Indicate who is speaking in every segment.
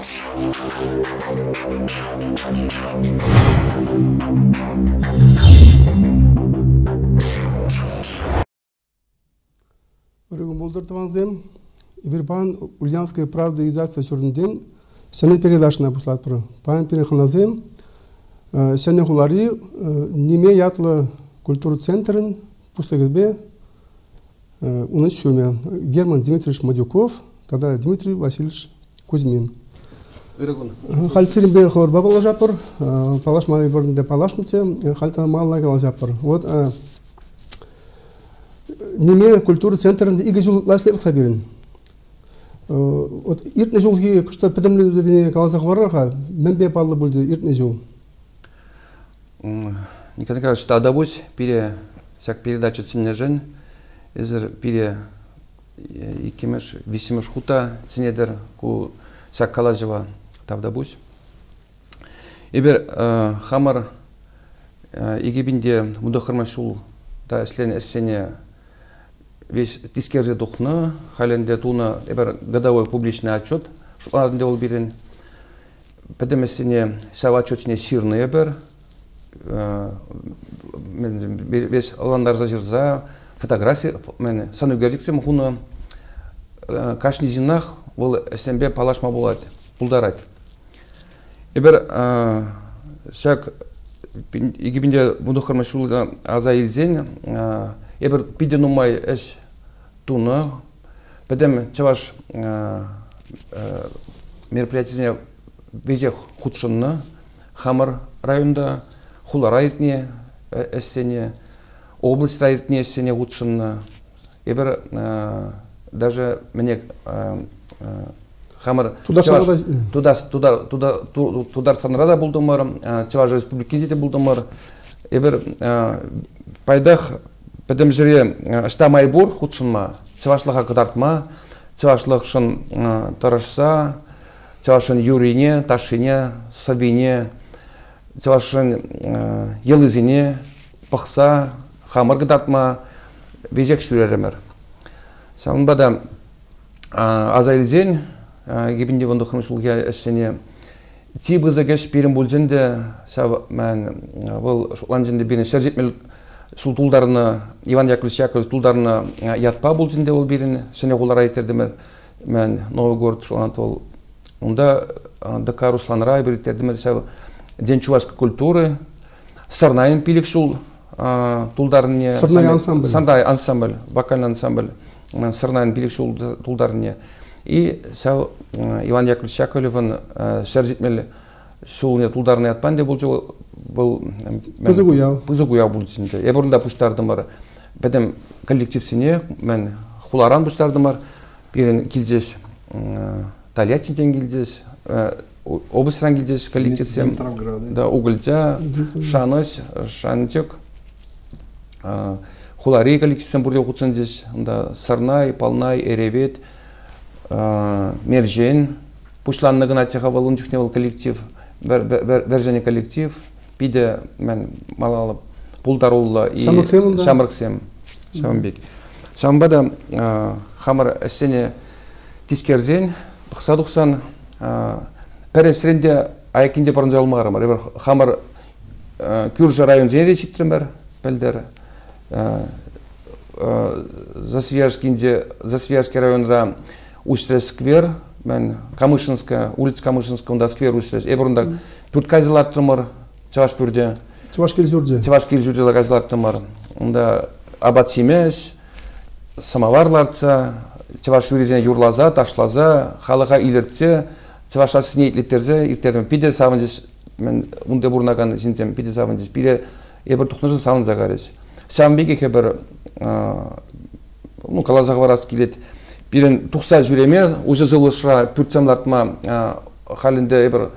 Speaker 1: Өрігін болдыртыванзем, Ибирпан Ульянская правда издательство сөрінден сәне передашына бұшлат бұры. Пан переханазем, сәне хулари неме ятлы культура центрын пустагызбе уны шуме. Герман Дмитриевич Мадюков, тогда Дмитрий Васильевич Кузьмин.
Speaker 2: Иргун.
Speaker 1: Хальцирин бе хор бабала жапыр, палаш мали бұрында палашныце, хальта малына кала жапыр. Вот неме культура центрында игі жыл ласлев табирин. Вот иртне жыл ки күшті педемлі каласақ барырға, мен бе паллы болды иртне жыл.
Speaker 2: Николай Николаевич, тадабусь, пире сяк передача цинежен, эзер пире икемеш висимеш хута цинедер ку сяк калажева тавдабусь. Ибер хамар игибинде мудахармашул та эслен эссене весь тискерзе тухны, халенде туна эбер годовой публичный отчет, шуларында ол бирен. Педемесіне сәв отчетіне сирны эбер, весь аландарза жирза, фотография, мен сану гердиксем хуны кашни зинах ол эсембе палашма болады, пулдарат. Эбер шак игибинде мудухарма шулда аза илзен, эбер пиде нумай эш туны, педем чаваш мероприятие везех худшынны, хамар районда, хулар айтне эссене, область айтне эссене худшынны, эбер даже мне хамар
Speaker 1: Туда
Speaker 2: туда туда туда тудар санрада булдымар, чаваш республикизите булдымар, эбер пайдах Пәдем жире шта майбур худшынма, чавашлыға кыдартма, чавашлық шын тарашса, чавашын юрине, ташине, сабине, чавашын елызине, пықса, хамыр кыдартма, везек шүреремер. Сәмін бада азайлзен, гебінде вандықын шулге әшсене, ти бізігеш перін бүлзенде, сәв мән бұл шуланженде бені шәржетмел шул тулдарны Иван Яковлевич Яковлевич тулдарны ятпа бул жинде ол бирин. Сене голар айтерди мен мен Новый город шулант ол унда ДК Руслан Рай биртерди мен сәв день чувашской культуры. Сарнайын пилик шул тулдарны
Speaker 1: Сарнай ансамбль.
Speaker 2: Сарнай ансамбль вокальный ансамбль. Сарнайын пилик шул тулдарны и сәв Иван Яковлевич Яковлевын шәржитмел шул не тулдарны ятпан де бул бұл
Speaker 1: пызыгуяу.
Speaker 2: Пызыгуяу бұл içinde e burunda puştardым бар бәдем коллективсіне мен хуларан пuştardым бар бирин килжеш тольяттинтен килжеш облыстан килжеш коллективсем да угылжа шаныш шанчык хулари коллективсем бурде окутсын жеш ында сарнай палнай эревет мержен пушланны гына теха волунчухне был коллектив вержене коллектив пиде мен малалы пулдарулла и шамырксем шамбек шамбада хамыр эссене тискерзен бықса дұқсан пәресіренде айкинде бұрын жалмағарым бар хамыр күржі район зене ситрем бар пәлдер засвяжкинде засвяжский районра учтре сквер мен камышинская улица камышинская унда сквер учтре е бұрында төрт кайзалаттырмыр чаваш пүрде
Speaker 1: чаваш келжүрде
Speaker 2: чаваш келжүрде лагазлартым бар онда абат семеш самоварларца чаваш юрезен юрлаза ташлаза халыға илертсе чаваша сине итлеттерзе иртерден пиде савынжеш мен унде бурнаган синсем пиде савынжеш пиде эбір тухнышын савын загареш савынбек эке бір ну калазага барасы келет бирен тухса жүреме уже жылышра пүртсамлартма халінде эбір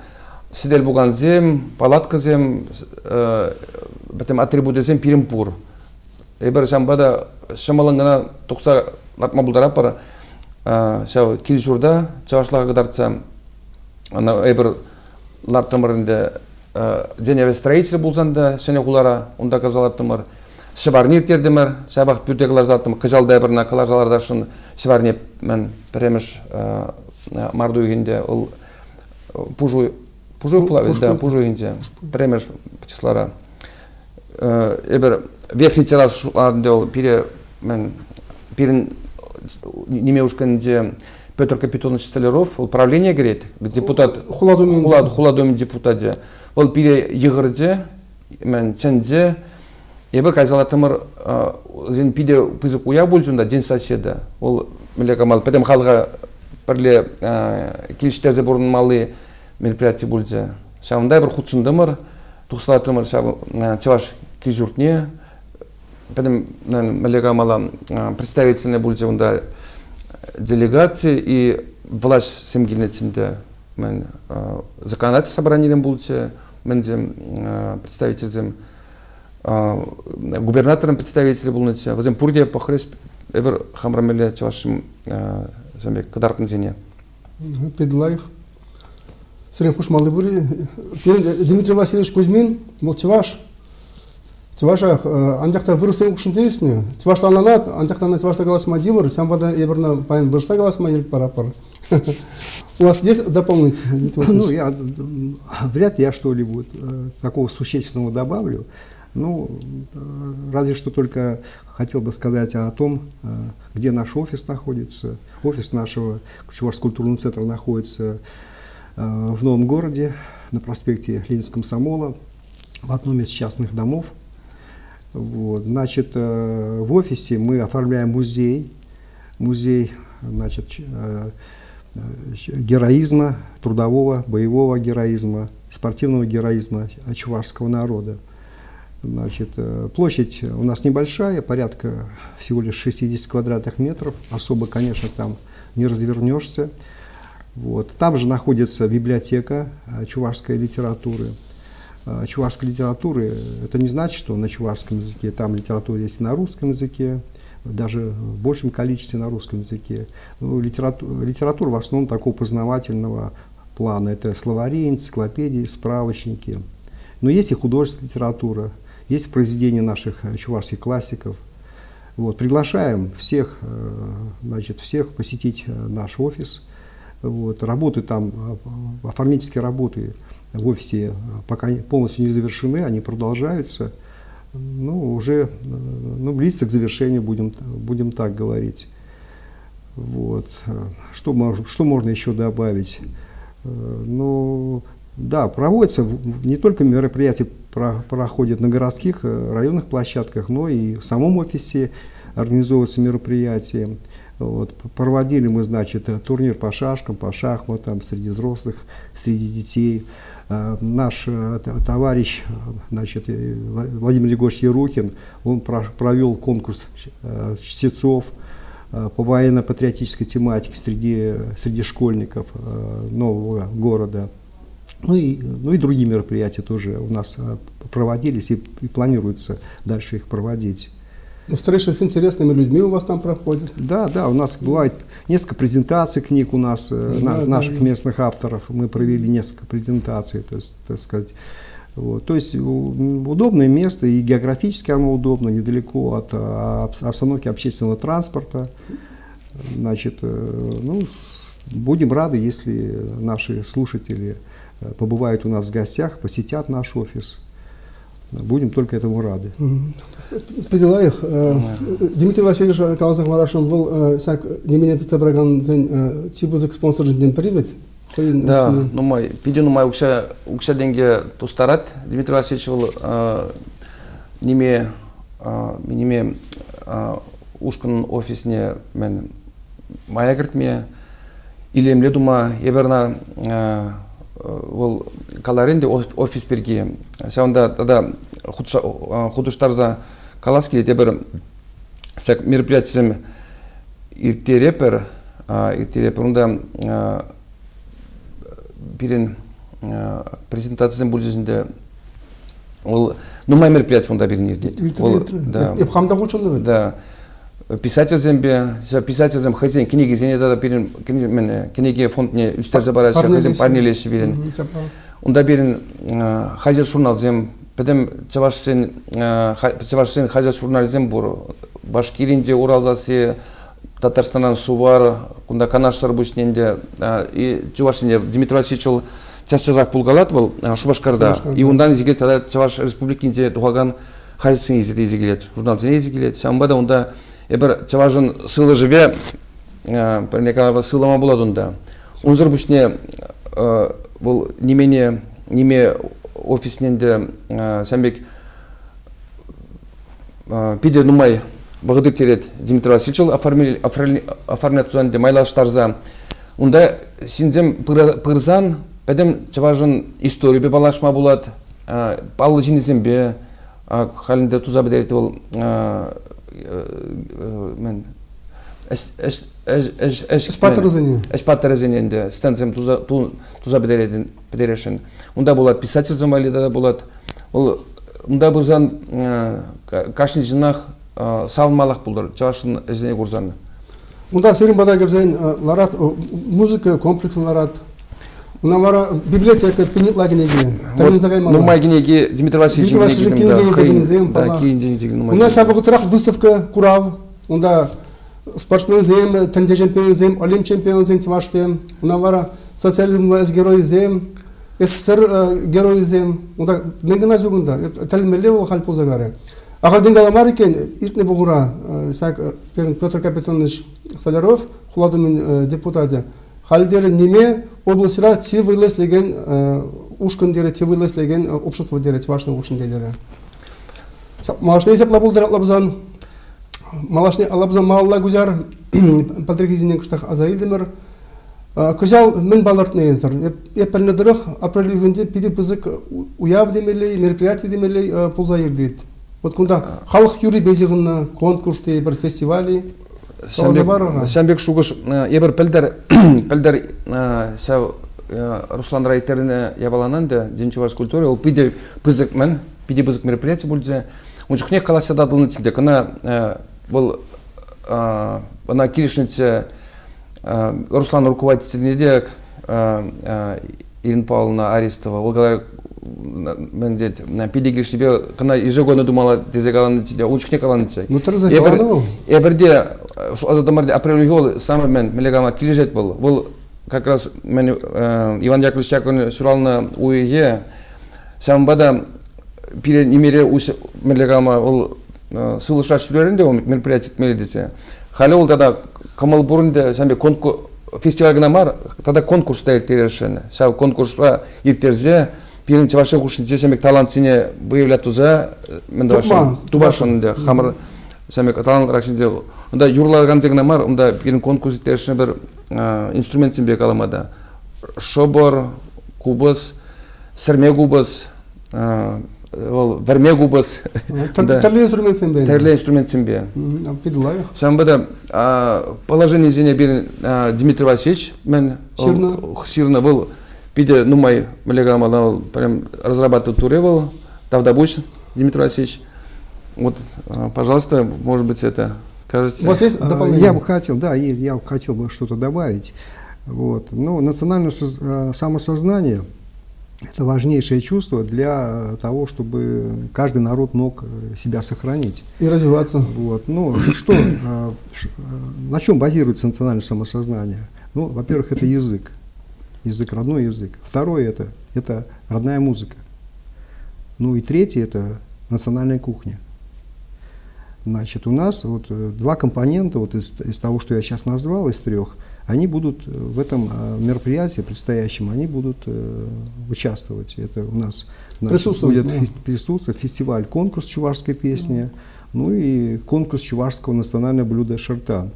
Speaker 2: сидел буган зем, палатка зем, бәтем атрибут зем пиримпур. Эбер шамбада шамалыңына тұқса латма бұлдара пара, шау кил журда, чавашлаға қыдарца, ана эбер лартымырында женеве строитель болсанда, шене құлара, онда казалартымыр, шыбарнир тердімір, шабақ бүрдегілер зартымыр, кыжалда эбір накалар шын шыбарнир мен піреміш марду егенде ол пужу пужу плавит да пужу инде премеш числара эбер верхний террас андел пире мен пирин неме ушканде Петр Капитонович Столяров, управление говорит, депутат
Speaker 1: Хуладумен
Speaker 2: Хулад Хуладумен депутат ол пире егырде мен ченде ебір казала тымыр зен пиде пызык уя бульжунда ден соседа. Ол миле камал педем халга пірле келиштерде бурун малы мероприятие бульже шавындай бір худшындымыр тухсалатымыр чаваш кижуртне. Педем миле камала представительный бульже унда делегации и власть семгилнетинде мен законодательство собранием бульже менде представителдем губернаторым представители болныча возем пурде похрес эбер хамрамеле чавашым замек кадартын зене
Speaker 1: педлайх. Сырен хуш малы бури дмитрий васильевич кузьмин был чаваш. Чаваша анжакта вырысын кушын дейсіне чавашта ананат анжактан чавашта галасма дивыр сам вода эберна пайн вырышта галасма елик парапар у вас есть дополнить?
Speaker 3: Ну я вряд ли я что-либо такого существенного добавлю ну, разве что только хотел бы сказать о том, э, где наш офис находится. Офис нашего Чувашского культурного центра находится э, в новом городе на проспекте Ленинского комсомола в одном из частных домов. Вот. Значит, э, в офисе мы оформляем музей, музей значит, героизма, трудового, боевого героизма, спортивного героизма чувашского народа. Значит, э, площадь у нас небольшая, порядка всего лишь 60 квадратных метров. Особо, конечно, там не развернешься. Вот. Там же находится библиотека э, чувашской литературы. Э, чувашской литературы, это не значит, что на чувашском языке, там литература есть и на русском языке, даже в большем количестве на русском языке. Ну, литература, литература в основном такого познавательного плана. Это словари, энциклопедии, справочники. Но есть и художественная литература, есть произведения наших э, чувашских классиков. Вот, приглашаем всех, э, значит, всех посетить э, наш офис. Вот, работы там, оформительские работы в офисе пока полностью не завершены, они продолжаются. Ну, уже ну, близко к завершению, будем, будем так говорить. Вот. Что, что можно еще добавить? Ну, да, проводятся не только мероприятия проходят на городских, э, районных площадках, но и в самом офисе организовываются мероприятия. Вот, проводили мы, значит, э, турнир по шашкам, по шахматам среди взрослых, среди детей. А, наш э, товарищ, значит, Владимир Егорович Ерухин, он провел конкурс чтецов по военно-патриотической тематике среди, среди школьников нового города. Ну и, ну и другие мероприятия тоже у нас а, проводились и, и планируется дальше их проводить.
Speaker 1: Ну, встречи с интересными людьми у вас там проходят?
Speaker 3: Да, да, у нас бывает несколько презентаций книг у нас, э, да, на, наших да. местных авторов. Мы провели несколько презентаций, то есть, так сказать. Вот. То есть удобное место, и географически оно удобно, недалеко от а, остановки общественного транспорта. Значит, э, ну, будем рады, если наши слушатели Э, побывают у нас в гостях, посетят наш офис. Будем только этому рады.
Speaker 1: Педилаев, э, Дмитрий Васильевич Калазах Марашин был сак немене табраган зен типузык спонсор жинден привет.
Speaker 2: Да, ну мой, пидину мой укша укша деньги тустарат. Дмитрий Васильевич был неме неме ушкан офисне мен моя говорит мне или мне дума еверна ол каларенде офис берге шаунда тада худуштарза калас келете бір сяк мероприятием иртерепер иртерепер унда бирин презентациясын бұл жүзінде ол нумай мероприятие унда бирин ирде
Speaker 1: да эпхамда кучунду
Speaker 2: да писательзем бе писательзем хозяин книги зене да берин книги фондне үстерзе бара хозяин парнелеши берин унда берин хозяин журналзем бедем чавашсен чавашсен хозяин журналзем бур башкиринде уралзасе татарстаннан сувар кунда канаштар бушненде и чувашинде дмитрий васильевич часчазак пулгалат был шубашкарда и ундан изигел тогда чаваш республикинде тухаган хайзсын изете изигелет журналсыне изигелет самбада унда эбер чаважын сылы живе пернекалаба сылама болады унда унзыр бушне бұл немене неме офисінен де сәмбек пиде нумай бағыдыр терет Дмитрий Васильевич оформлять тузан де майлаш тарза унда синзем пырзан пәдем чаважын история бе балашма булат палы жинесем бе халінде туза бедерет ол мен
Speaker 1: Эшпатырызыне.
Speaker 2: Эшпатырызыне станциям туза бедерешин. Унда булат писатель замалида булат. Ол унда бузан кашни жинах савмалах булдыр. Чавашын эзене курзаны.
Speaker 1: Унда серин бада гебзен ларат музыка комплекс ларат. Уна вара библиотека пинит лагинеги.
Speaker 2: Нумай гинеги Дмитрий Васильевич.
Speaker 1: Дмитрий Васильевич кинеги загинезем. Да, кинеги. Уна шабы выставка курав. Унда спортсмен зем, тенде чемпион зем, олим чемпион зем тимашлем. Уна вара социализм эс герой зем, СССР герой зем. Унда менгена жогунда. Телмеле ол хал позагаре. Ахал денгаламар екен, иртне бугура, сак Петр Капитонович Соляров, хуладымын депутаты. Халдері неме облысыра те вылеслеген ушкын дере, те вылеслеген общество дере, тивашны ушын дере. Малашны есеплап болдыр атлабызан, малашны алабызан мағалла гузар, патрикизинен күштақ азаилдемір, Күзал мен балартны ездір. Еппәліне дұрық, апрель үйінде пиде бізік уяв демелей, мероприятие демелей пулза ердейді. Вот кунда халық юри безигынна конкурсты бір фестивали
Speaker 2: Сәмбек шугыш ебір пілдер пілдер сәу Руслан Райтеріне ябаланан да денчуварс культура ол пиде бізік мен пиде бізік мероприятие бульзе унчухне каласа дадылны тилде кына бұл ана килишнице Руслан руководитель дек Ирина Павловна Арестова. Ол мен дед педигриш тебе кына ежегодно думала тезе каланы тиде учкне каланы тиде
Speaker 1: ну тырза каланы бул
Speaker 2: адамдар апрель гол самый мен мелегама килежет был. Был как раз мен Иван Яковлевич Яковлевич Шуралны уйге самбада пире немере уш мелегама ол сылыша шүрерінде ол мероприятие меледесе халі ол тогда камал бурунде самбе конкурс фестиваль гына бар тогда конкурс да иртерешен шау конкурсқа иртерзе Пирим чавашын кушын сесемек талант сине выявлять туза мен дашын тубашын де хамыр семек талант ракшинде онда юрлаган зегна мар онда пирим конкурс тешне бір инструмент симбек аламада шобор кубыз сірме кубыз ол верме кубыз
Speaker 1: терле инструмент симбе
Speaker 2: терле инструмент симбе
Speaker 1: пидлайх
Speaker 2: самбада положение зене бир Дмитрий Васильевич мен ширна был Пиде нумай малегамал прям разрабатывать туревал, Давдабуч Дмитрий Васильевич. Вот, пожалуйста, может быть, это скажете.
Speaker 1: У вас есть дополнение?
Speaker 3: Я бы хотел, да, я бы хотел бы что-то добавить. Вот. Ну, национальное самосознание – это важнейшее чувство для того, чтобы каждый народ мог себя сохранить.
Speaker 1: И развиваться.
Speaker 3: Вот. Ну, что, на чем базируется национальное самосознание? Ну, во-первых, это язык язык, родной язык. Второе это, это родная музыка. Ну и третье это национальная кухня. Значит, у нас вот два компонента вот из, из того, что я сейчас назвал, из трех, они будут в этом мероприятии предстоящем, они будут э, участвовать. Это у нас значит,
Speaker 1: присутствовать,
Speaker 3: будет да. присутствовать фестиваль, конкурс чувашской песни, да. ну и конкурс чувашского национального блюда «Шартан».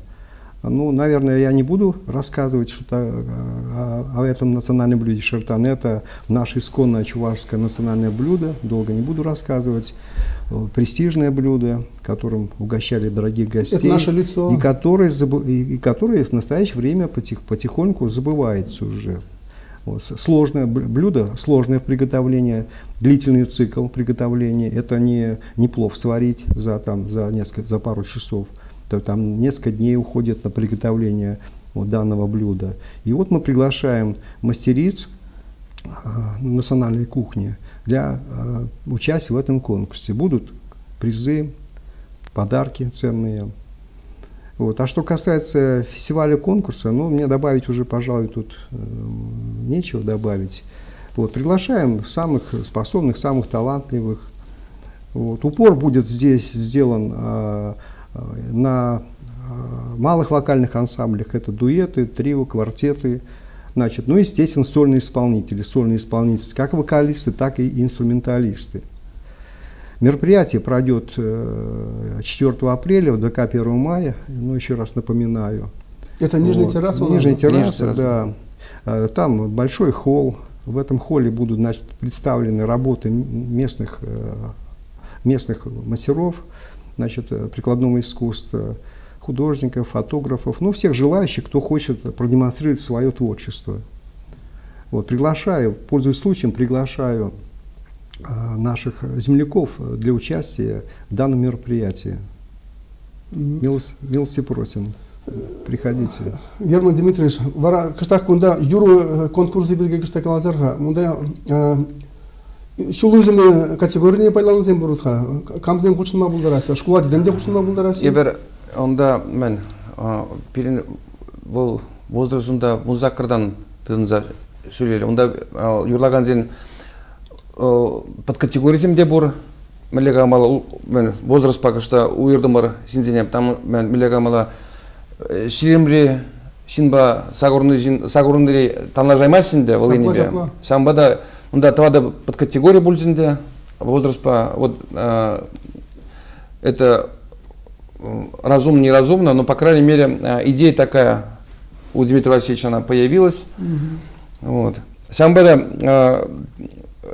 Speaker 3: Ну, наверное, я не буду рассказывать что-то о, о этом национальном блюде шертан. Это наше исконное чувашское национальное блюдо. Долго не буду рассказывать. Престижное блюдо, которым угощали дорогих гостей.
Speaker 1: Это наше лицо.
Speaker 3: И которое, и, и которое в настоящее время потих, потихоньку забывается уже. Вот. Сложное блюдо, сложное в приготовлении, длительный цикл приготовления. Это не, не плов сварить за, там, за, несколько, за пару часов то там несколько дней уходит на приготовление вот данного блюда. И вот мы приглашаем мастериц э, национальной кухни для э, участия в этом конкурсе. Будут призы, подарки ценные. Вот. А что касается фестиваля конкурса, ну, мне добавить уже, пожалуй, тут э, нечего добавить. Вот, приглашаем самых способных, самых талантливых. Вот. Упор будет здесь сделан э, на э, малых вокальных ансамблях. Это дуэты, трио, квартеты. Значит, ну, естественно, сольные исполнители, сольные исполнители, как вокалисты, так и инструменталисты. Мероприятие пройдет 4 э, апреля в ДК 1 мая, ну еще раз напоминаю.
Speaker 1: Это нижняя вот. терраса?
Speaker 3: Нижняя терраса, да. Э, там большой холл. В этом холле будут значит, представлены работы местных, э, местных мастеров значит, прикладного искусства, художников, фотографов, ну, всех желающих, кто хочет продемонстрировать свое творчество. Вот, приглашаю, пользуясь случаем, приглашаю а, наших земляков для участия в данном мероприятии. Милости, милости просим. Приходите.
Speaker 1: Герман Дмитриевич, вара кыштак кунда юру конкурсы бирге кыштак алазарга, мунда шулузыны категорияны байланызен бурутха, камзен хучынма булдарасы, школа дидемде хучынма булдарасы.
Speaker 2: Ебер онда мен пирин бул возрастында музакырдан тынза шүлеле, онда юрлаган зен под категоризмде бур милега мала мен возраст что уйырдымыр синзенем там мен милега мала ширемри шинба сагурны сагурныри танла жаймасинде волынебе самбада мында тавада под категория бульзинде возраст по вот это разумно неразумно но по крайней мере идея такая у Дмитрия Васильевича она появилась. Вот. Самбада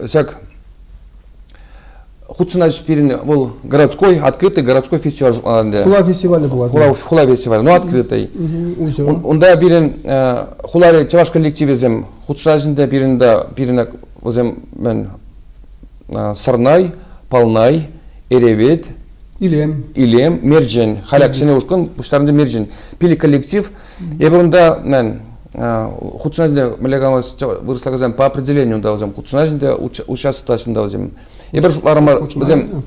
Speaker 2: всяк худшынаш пирин был городской открытый городской фестиваль
Speaker 1: хула фестивалі болады
Speaker 2: хула хула фестиваль ну открытый. Онда бирин хулари чаваш коллективизм худшынашында бирин да бирин өзем мен сырнай палнай эревет
Speaker 1: илем
Speaker 2: илем мерджен халяк сене ушкун буштарында мерджен пили коллектив эбирунда мен худшынашында милегамыз вырыслагазем по определению да өзем худшынашында участвовать өзем ебір жутларыма бізден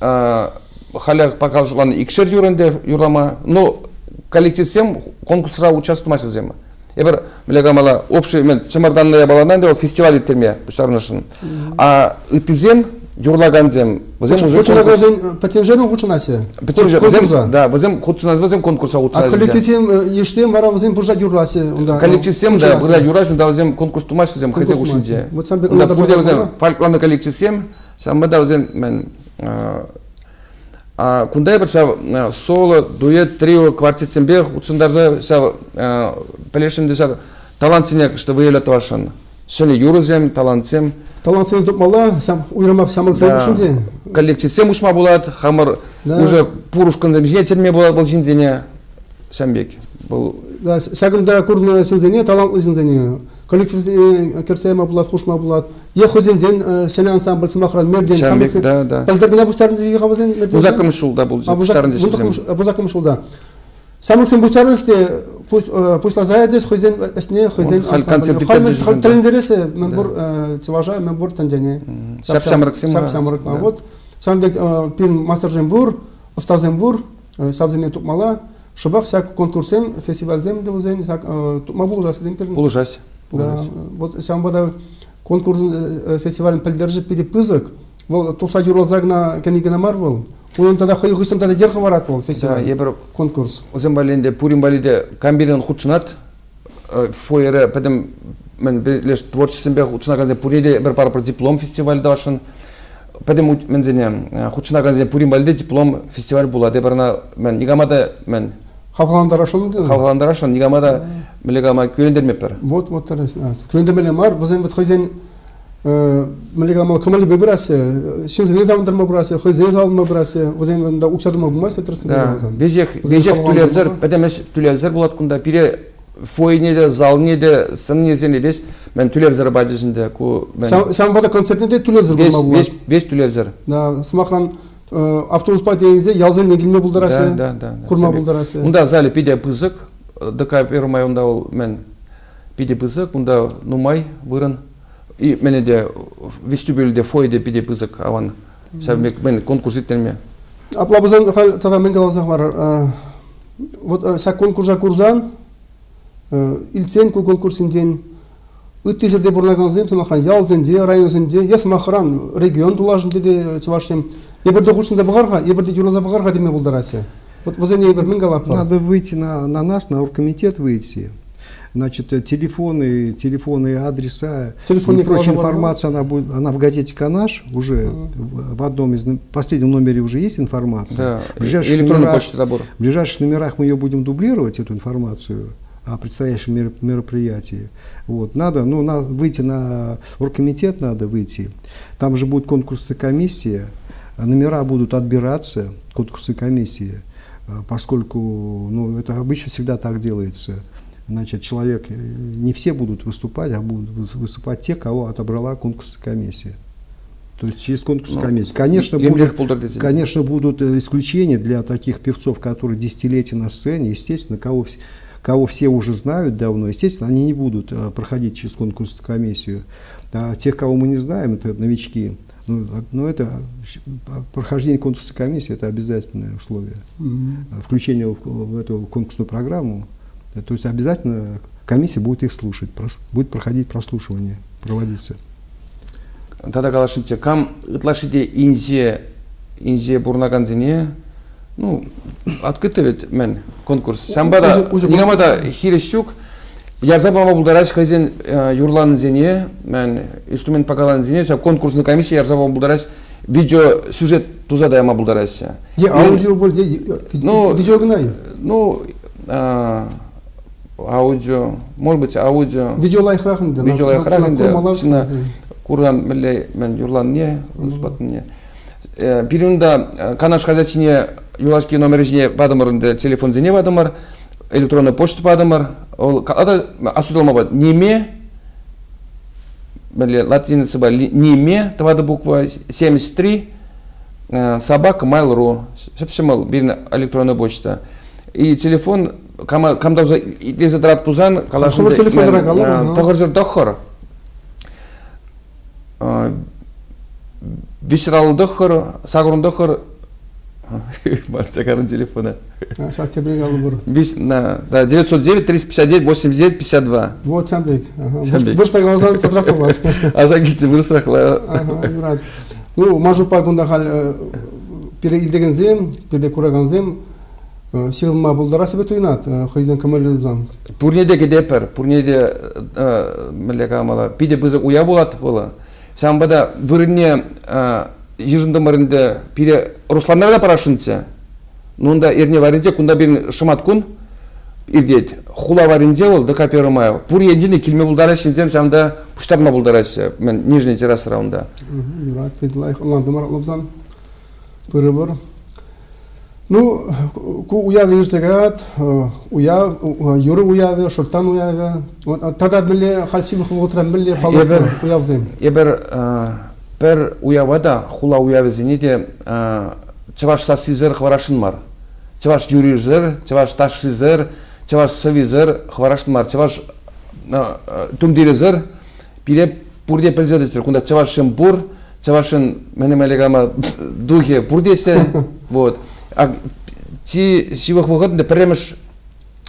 Speaker 2: халя пока жутланы икшер юренде юрама но коллектив сем конкурсра участвовать ебір милегамала общий мен чымырданная баланан ол фестиваль иттерме буштарнышын а ытызем юрлаганзем.
Speaker 1: Уже
Speaker 2: да. конкурса
Speaker 1: а коллективсем ештем буржа юрласе
Speaker 2: онда коллективсем да юраш конкурс тумаш хазе фольклорный вызем мен а кундай бір ша соло дуэт трио квартетсембе хучундарда ша пелешинде ша талант синек что выявлять вашын шеле юрузем талантсем
Speaker 1: талантсем тупмала сам уйрамак самыл сәбушинде
Speaker 2: коллективсем ушма болады хамыр уже пурушкында жіне терме болады бұл жиндене шамбек бұл
Speaker 1: да сәгімда курны синзене талантлы синзене коллектив керсема булат хушма булат е хозенден сене ансамбль сымахран мерден
Speaker 2: шамбек да да.
Speaker 1: Пәлдергенә буштарын зиги хавазен
Speaker 2: мерден бузакым шулда бұл
Speaker 1: бузакым шулда Самых бустарынсте пусть лазаядес хозяин эсне хозяин хал трендересе мен бур чыважа мен бур танжане
Speaker 2: сап самрак сим
Speaker 1: сап самрак вот. Самдек пин мастер бур устазем бур савзене тупмала шубах сак конкурсем фестивальзем де узен сак тупма булжасы дем перин
Speaker 2: булжасы
Speaker 1: да вот самбада конкурс фестиваль пелдержи пиди пызык Вол туса юрозагна кенигена марвел. Унун тада хый хыстын тада жер хабарат вол фестиваль.
Speaker 2: Да, ебір
Speaker 1: конкурс.
Speaker 2: Озен баленде пурим балиде камбирен хучнат. Фойере педем мен леш творчествен бе хучнаганзе пуриде бір пара диплом фестиваль дашын. Педем мензене хучнаганзе пурим балиде диплом фестиваль болады. Барна мен нигамада мен
Speaker 1: Хавгаландар ашылын деді.
Speaker 2: Хавгаландар ашылын нигамада мелегама көлендермепер.
Speaker 1: Вот вот тарас. Көлендермеле мар, бузен вот хозяин млега мал камали бебрасе шинз не завандар мабрасе хойзе заван мабрасе возен ванда уксаду мабмасе терсен
Speaker 2: да бежек бежек түлелзер бедемеш түлелзер болат кунда пире фойне де залне де сынне зене бес мен түлевзер бадижинде ку
Speaker 1: сам вада концертне түлевзер
Speaker 2: болма беш беш түлевзер
Speaker 1: да смахран автобус патейзе ялзен негилме булдарасе
Speaker 2: да да
Speaker 1: курма булдарасе
Speaker 2: унда зали пиде пызык дк первый унда ол мен пиде пызык унда нумай вырын и мене де вестибюльде фойде биде бызык аван сәбмек мен конкурс иттерме
Speaker 1: аплабызан хал тата мен галасак бар вот са конкурса курзан илцен ку конкурсинден ыттисерде бурнаганзем самахан ялзенде районзенде я самахран регион тулажынде де чувашем ебірде хушында бұғарға ебірде юрлаза бұғарға деме бұлдарасе вот возене ебір мін
Speaker 3: надо выйти на, на нас на оргкомитет выйти значит, э, телефоны, телефоны, адреса Телефонные и прочая информация, она, будет, она в газете «Канаш» уже в, в одном из, последнем номере уже есть информация.
Speaker 2: Да, в ближайших электронный номерах, почта набор.
Speaker 3: В ближайших номерах мы ее будем дублировать, эту информацию о предстоящем мероприятии. Вот, надо, ну, надо выйти на оргкомитет, надо выйти. Там же будет конкурсная комиссия, номера будут отбираться, конкурсной комиссии, э, поскольку, ну, это обычно всегда так делается значит, человек, э, не все будут выступать, а будут выступать те, кого отобрала конкурсная комиссия. То есть через конкурсную ну, комиссию. Конечно, будут, конечно, будут э, исключения для таких певцов, которые десятилетия на сцене, естественно, кого, кого все уже знают давно, естественно, они не будут э, проходить через конкурсную комиссию. А тех, кого мы не знаем, это новички. Ну, а, ну это прохождение конкурсной комиссии это обязательное условие. Mm-hmm. Включение в, в эту конкурсную программу то есть обязательно комиссия будет их слушать, будет проходить прослушивание, проводиться.
Speaker 2: Тада калашынча кам ытлашыде инзе инзе бурнаганзине ну открыто ведь мен конкурс. Самбада нигамада хирещук ярзабама булдараш хазен э, юрлан зене мен инструмент пакалан зене конкурсный комиссия ярзабама булдараш видео сюжет тузада яма булдараш
Speaker 1: е аудио бол ну видео гнай
Speaker 2: ну аудио может быть аудио.
Speaker 1: Видео лайфрахында
Speaker 2: видео лайфрахында шына курган милле мен юрлан не успатне бирунда канаш хазачине юлашки номережине бадымырында телефон зене бадымыр электронный почта бадымыр. Ол ада асудалма неме милле латиница ба неме тавады буква 73 собака mail.ru шепшемал бирин электронная почта. И телефон камда уже лезе драт пузан
Speaker 1: калашын телефон
Speaker 2: калар тогыр жер дохор вишрал Мацакарун телефона.
Speaker 1: Сейчас тебе бригал бур.
Speaker 2: Вис на да 909 359 89 52.
Speaker 1: Вот Самбек. Бұрышта глаза цатрак болады.
Speaker 2: Азагилчи бұрысрақла.
Speaker 1: Ага, Ну, мажу пагунда хал пере илдегензем, пере кураганзем, сигылма булдара себе туйнат хыйзан камалызам
Speaker 2: пурнеде кедепер пурнеде мелека мала пиде бызык уя булат было самбада вырыне ежындымырынде пире русландар да парашынце нунда эрне варинде кунда бир шымат кун. Ирдет хула варинде ол дка первомая пур едине килме булдара шинзем самда пуштарма булдарас мен нижний террас раунда.
Speaker 1: Юрат педлайх ландымар лобзан. Пырыбыр Ну, ку уяве ирсегат, уяв, юры уяве, шортан уяве. Тада милле халсибых вутран милле палыр уявзем.
Speaker 2: Ебер пер уявада хула уяве зенеде чаваш сасизер хварашын мар. Чаваш юрижер, чаваш ташизер, чаваш савизер хварашын мар. Чаваш тумдирезер, пире пурде пелзедетер. Кунда чаваш шембур, чавашын менемелегама духе пурдесе. Вот а ти сивах вагытында піреміш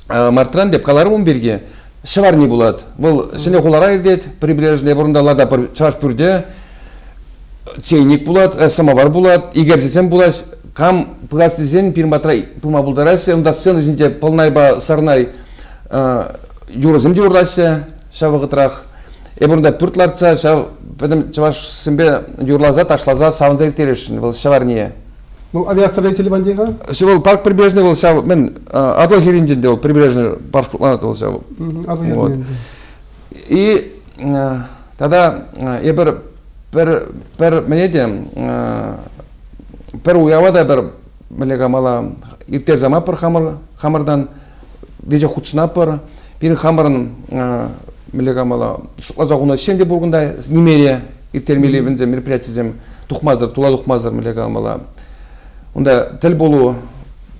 Speaker 2: мартран деп каларым берге шыварни булат бұл сене хулара ирдет прибрежный бұрындаларда бір чаш пүрде чейник булат самовар булат игерзесен булас кам пырастезен пирматра пума булдарасе унда сцена зинте полнайба сарнай юрозым де урласе шавыгытрах эбурында пүртларца шав педем чаваш сымбе юрлаза ташлаза савынза терешин бұл шаварния
Speaker 1: бұл авиастроители бандиға
Speaker 2: ол парк прибрежный бол ша мен адло херинжинде ол прибрежный парк шукланат ол ша и тогда ебір бір бір менеде бір уявада бір мелега мала иртер зама пыр хамыр хамырдан веже худшына пыр бир хамырын мелега мала шукла загуна шенде бургунда немере иртер мелевинзе мероприятиезем тухмазыр тула тухмазыр мелега мала. Онда тіл болу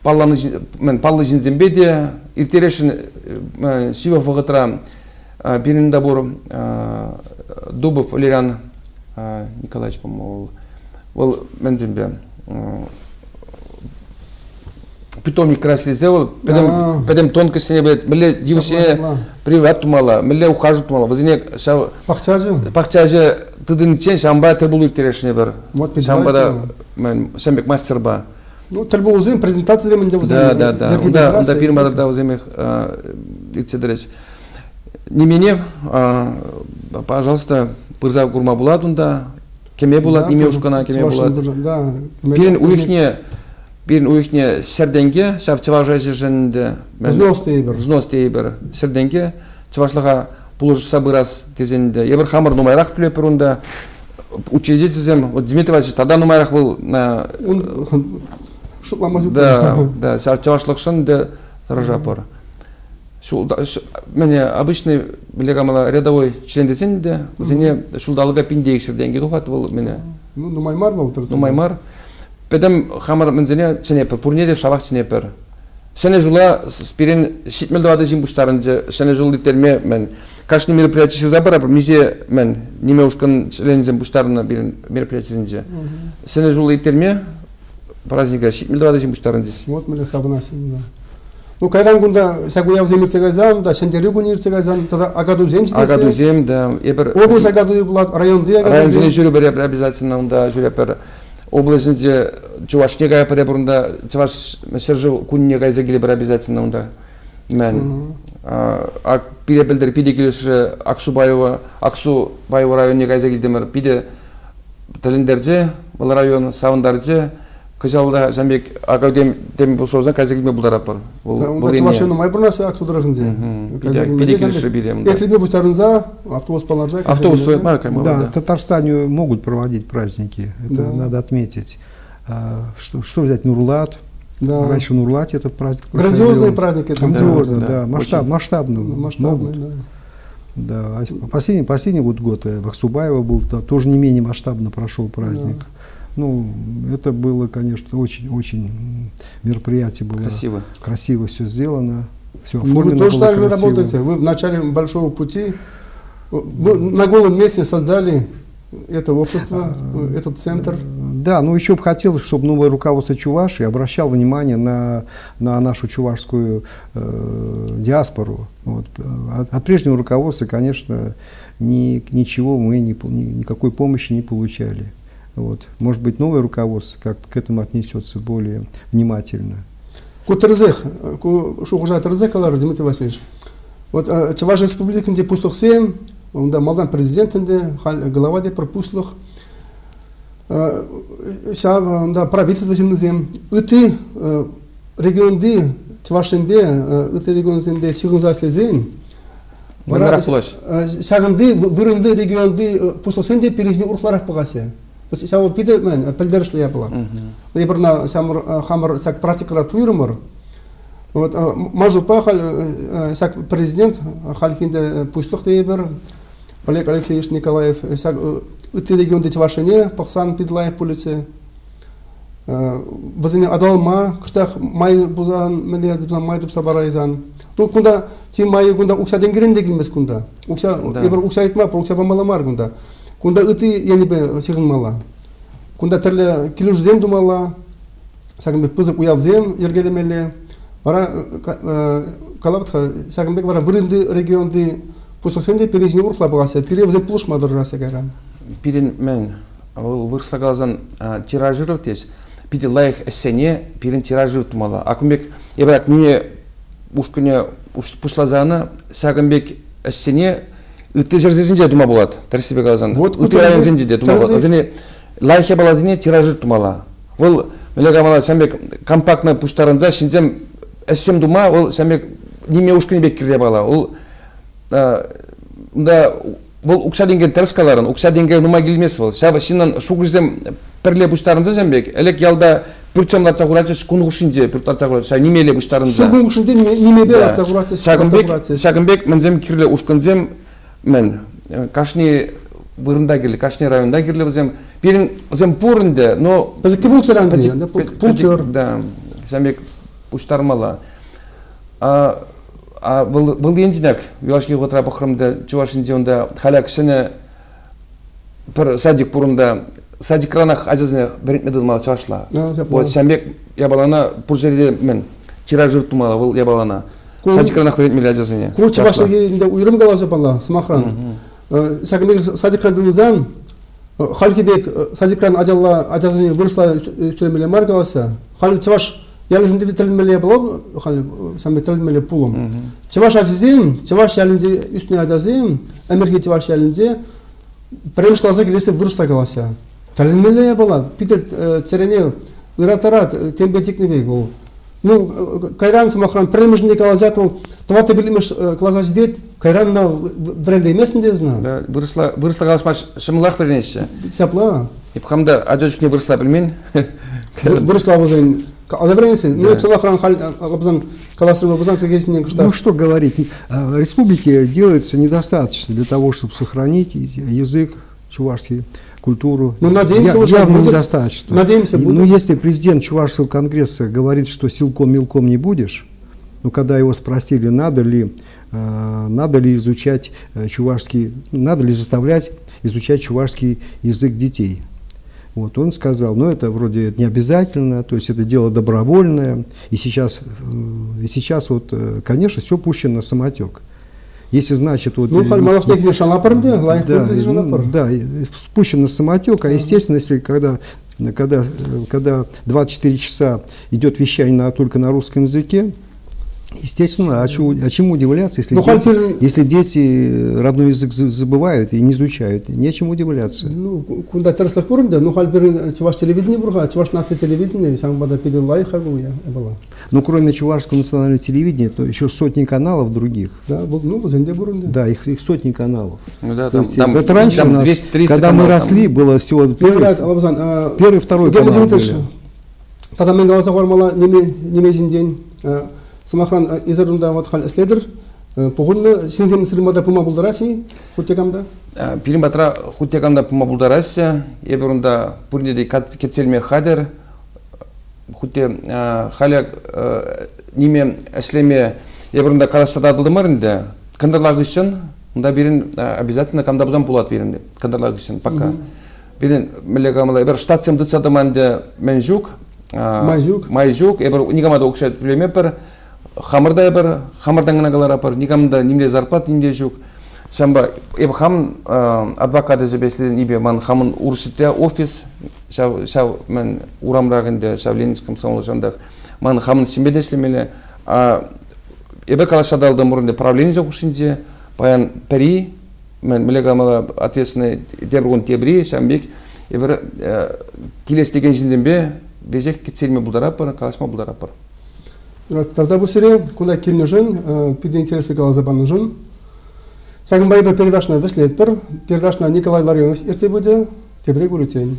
Speaker 2: палланы мен паллы жинзембе де иртерешин шива вагытра биринда бур дубов лерян николаевич по моему ол мензембе питомник ол
Speaker 1: Да.
Speaker 2: педем педем тонкостине билет миле дивсине
Speaker 1: Шаблон,
Speaker 2: приват тумала. Миле ухаживать тумала. Вазине ша
Speaker 1: Бақчажы.
Speaker 2: пакчаже тыдын чен шамба бір
Speaker 1: Вот педагог,
Speaker 2: шамбада
Speaker 1: да.
Speaker 2: мен шамбек мастер ба.
Speaker 1: Ну, тіл болзен, презентация демен де
Speaker 2: да да да. Онда онда фирмаларда өземех итседереш немене а, пожалуйста пырза курма булат онда кеме булат неме ушкана кеме
Speaker 1: Да.
Speaker 2: бирин уихне бирин уихне серденге шап чыважа жеженде
Speaker 1: Взнос дейбір.
Speaker 2: взнос дейбір серденге чывашлага пулуш сабырас тезенде. Ебір хамыр нумайрак түлепір онда учредителем вот Дмитрий Васильевич тогда нумайрак был да да чавашлыкшын де саражапор шул мене обычный билегамала рядовой член десен де зене шулдалыга пиндейкшир деньги духат был мене
Speaker 1: Ну, ну маймар был тұрсын.
Speaker 2: нумаймар педем хамар мензене ченепер пурнеде шабак ченепер сене жула спирин шитмел давады жим буштарынчы сене жул дитерме мен каждый мероприятие забара мизе мен неме ушкан членизем буштарына бирин мероприятиесинче сене жул итерме праздника шитмел давады жим буштарынчы
Speaker 1: Вот мы сабынасың. Да. Ну, кайран гунда сагуяв земирце гайзан, да шендері гунирце гайзан, тогда агаду земче
Speaker 2: агаду
Speaker 1: десе.
Speaker 2: зем да ебір
Speaker 1: Облыс агаду булат, районды агаду зем.
Speaker 2: жүрі бере обязательно онда жүрі бер облачінде чувашне гая пере бұрында чуваш сержу күніне гайза келе бір обязательно онда мен а пиде білдір пиде келеші аксубаева аксубаева районіне гайза келдемір пиде тилиндерже бұл район савындарже кызалда замбек академ тем бул
Speaker 1: создан
Speaker 2: казагиме
Speaker 1: бул
Speaker 2: тарап
Speaker 1: бар бул бул
Speaker 2: машина май бир нерсе актудырыгынде если
Speaker 1: не бутарынза автобус паларза
Speaker 2: автобус
Speaker 3: да в татарстане могут проводить праздники это надо отметить а, что, что взять нурлат
Speaker 1: да.
Speaker 3: Раньше в Нурлате этот праздник
Speaker 1: Грандиозные праздники.
Speaker 3: это
Speaker 2: да.
Speaker 3: да. Масштаб,
Speaker 2: ну,
Speaker 3: масштабно могут.
Speaker 1: Да.
Speaker 3: Да, а, а последний, последний вот год э, в Аксубаево был, да, тоже не менее масштабно прошел праздник. Да. Ну, это было, конечно, очень-очень мероприятие было
Speaker 2: красиво
Speaker 3: красиво все сделано, все
Speaker 1: Ну, Вы
Speaker 3: оформлено
Speaker 1: тоже так же работаете. Вы в начале большого пути вы на голом месте создали это общество, этот центр.
Speaker 3: Да, но еще бы хотелось, чтобы новое руководство Чувашии обращал внимание на, на нашу чувашскую э, диаспору. Вот. От, от прежнего руководства, конечно, ни, ничего мы не, ни- никакой помощи не получали. Вот. Может быть, новое руководство как к этому отнесется более внимательно.
Speaker 1: Кутырзех, шухужа тырзех алар Дмитрий Васильевич. Вот э, Чуваш республикінде пустықсе, онда малдан президентінде, хал- глава деп бір пустық. Ша онда правительство жинызем. Ыты э, регионды, Чувашинде, ыты регионында сигынза слезен.
Speaker 2: Мамирак площадь.
Speaker 1: Шагынды, вырынды регионды пустықсен деп перезіне урхларак бұғасы. Сау пиде мен пілдерішлі япыла. Ебірна самыр хамыр сак практикалар туйрымыр. Вот мажупа хал сак президент халкинде пустық дейбір. Олег Алексеевич Николаев сак үтті регионды чавашыне пақсан пидлаев полиция. Вазыне адалма кыштақ май бузан миле дипсан май дупса барайзан. Ну кунда ти май кунда укса денгерен дегилмес кунда. Укса
Speaker 2: Да.
Speaker 1: ебір укса айтма, укса бамаламар кунда. Кунда ыты яни бе сигынмала. Кунда терле килюждем думала. Сагынбек пызык уявзем ергелемеле. Вара калабытха сагынбек вара вырынды регионды пустосенде перезіне урхла бағасы. Перевзем плушмадыр раса гайран.
Speaker 2: пирин мен ол вырсагалзан тиражировать есть пиди лайх эссене пирин тиражировать тумала акумбек ебрак неме ушкуне пушлазаны сагынбек эссене ыты жерзезинже дума болот
Speaker 1: Вот
Speaker 2: ыты
Speaker 1: кутырзы-
Speaker 2: районзинже де дума болот зене лайхе балазине тиражировать тумала ол мелегамала самбек компактный пуштарынза шинзем эссем дума ол самбек неме ушкуне бек кире бала. Ол да бұл укша деген терскаларын укша деген нума келмес бұл шаба шинан шугуздем перле буштарынза жамбек элек ялда пүртсем ларца курачы кунгушинже пүртарца курачы ша
Speaker 1: Сургун кушынде неме бер атса курация.
Speaker 2: шагынбек шагынбек мензем кирле ушкынзем мен кашни вырында кирле кашни районда кирле бізем бирин зем пурынде но
Speaker 1: цыранды,
Speaker 2: Пәтек-
Speaker 1: да, пултер.
Speaker 2: Да, Жамбек уштармала. А а был был ендинек, юашки готра бахрымда, чувашинде онда халя кишене бір садик бұрында садик ранах ажазне берет медалма чашла.
Speaker 1: Я
Speaker 2: Вот. Шамбек ябалана бул жерде мен тираж жыртумала бул ябалана
Speaker 1: Ку-
Speaker 2: садикранах берет миле жазыне
Speaker 1: Ку чувашлаги уйрым галасы бала смахран. Сакмек садикран дылзан халкибек садикран ажалла ажалны выросла сүремеле мар галаса. Хал чуваш ялызын деди тилмеле болоб, хал самбе тилмеле пулум. Чуваш ажизин, чуваш ялынде үстүнө ажазин, эмерге чуваш ялынде Прем класса келесе выросла галаса. Тилмеле бала, питер церене ыратарат тембетикни бек ол. ну кайран самохран премежник были тываты билимеш клазасидет кайран на вренде не знаю.
Speaker 2: А да вырысла вырысла калышмаш шымылак беренеше
Speaker 1: сяпла
Speaker 2: ипхамда ажачуне вырысла билмен
Speaker 1: вырысла бузен Одобрение, ну, целохран Абзан а, Каласрова Абзанская гесинен
Speaker 3: кышта.
Speaker 1: Ну,
Speaker 3: что говорить, а, республики делается недостаточно для того, чтобы сохранить язык чувашский культуру.
Speaker 1: Ну, надеемся,
Speaker 3: Я-
Speaker 1: уже
Speaker 3: явно недостаточно.
Speaker 1: Надеемся, будет.
Speaker 3: Ну, если президент Чувашского конгресса говорит, что силком-мелком не будешь, ну, когда его спросили, надо ли, а, надо ли изучать э, чувашский, надо ли заставлять изучать чувашский язык детей. Вот, он сказал, ну это вроде не обязательно, то есть это дело добровольное, и сейчас, э, и сейчас вот, э, конечно, все пущено на самотек. Если значит вот...
Speaker 1: Ну, хал
Speaker 3: э,
Speaker 1: малашник не шалапарнде, лайх
Speaker 3: да,
Speaker 1: будет
Speaker 3: ну,
Speaker 1: шалапар.
Speaker 3: да, и спущен на самотек, а естественно, если когда, когда, э, когда 24 часа идет вещание на- только на русском языке, естественно, а чему, а чему удивляться, если,
Speaker 1: Ну,
Speaker 3: дети,
Speaker 1: Хальпер-
Speaker 3: если дети родной язык за- забывают и не изучают, нечему удивляться.
Speaker 1: Ну, кунда терслых бурунда, ну хал бир чуваш телевидение бурга, чуваш нация телевидение, сам бада пиде лайха гуя, бала.
Speaker 3: Но кроме чувашского национального телевидения, то еще сотни каналов других.
Speaker 1: Да, ну, возенде бурунда.
Speaker 3: Да, их, их сотни каналов.
Speaker 2: ну да
Speaker 3: То
Speaker 2: там
Speaker 3: есть,
Speaker 2: там
Speaker 3: это раньше
Speaker 2: там
Speaker 3: у нас,
Speaker 2: 200 300
Speaker 3: когда мы росли, было всего
Speaker 1: Первый
Speaker 3: первый,
Speaker 1: а,
Speaker 3: первый, второй канал.
Speaker 1: Тогда галаса формала неме немезин день. Самахан изарунда вот хал следер. Погонна шинзем сырмада пума булдараси, хутягамда.
Speaker 2: А, пирин батра хутяганда пума булдарася еберунда пурнеди кетселме хадер хуте а, халя ниме эшлеме еберунда калаштада дылдымарынде кандырлагышын мында бирин обязательно камдабзан булат бирин кандырлагышын пока бирин мелегамала эбер штатсем дыцадыманде мен жук а,
Speaker 1: Майжук.
Speaker 2: майжук эбер нигамада окшат билемепер хамырда эбер хамырдан гына галарапыр нигамда нимле зарплат нимле жук Шамба, эб хам адвокат эзебеслен ибе ман хамын уршите офис, шав, шав мен урамрагынде, шав ленинском самол жандах, ман хамын симбедешлемеле, а эбе калашадалды мурынде правление жоқ ушинде, баян пери, мен мелегамала ответственный дебргун тебри, шамбек, эбер килес деген жинденбе, везек кетселме булдарапыр, калашма булдарапыр.
Speaker 1: Тогда бу сире кунда кирнежен, пиде интересы галаза банужен. Сагынбай бір передашна веслет бір, передашна Николай Ларионович ерте буде, тебре гурутень.